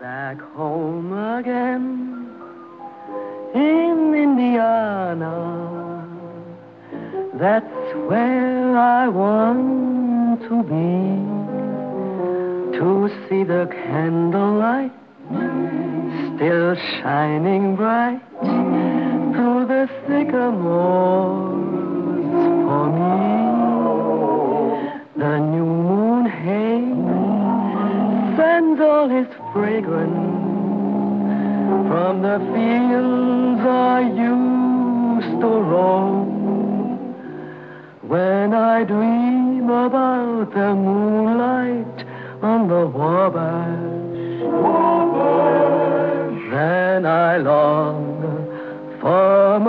Back home again in Indiana. That's where I want to be. To see the candlelight still shining bright through the sycamores all its fragrance from the fields I used to roam. When I dream about the moonlight on the Wabash, then I long for